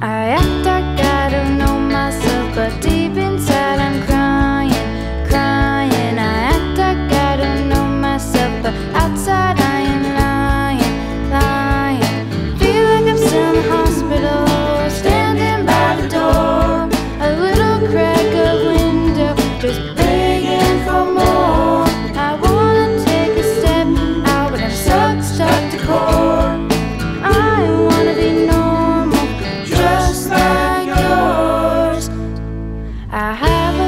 Uh, I I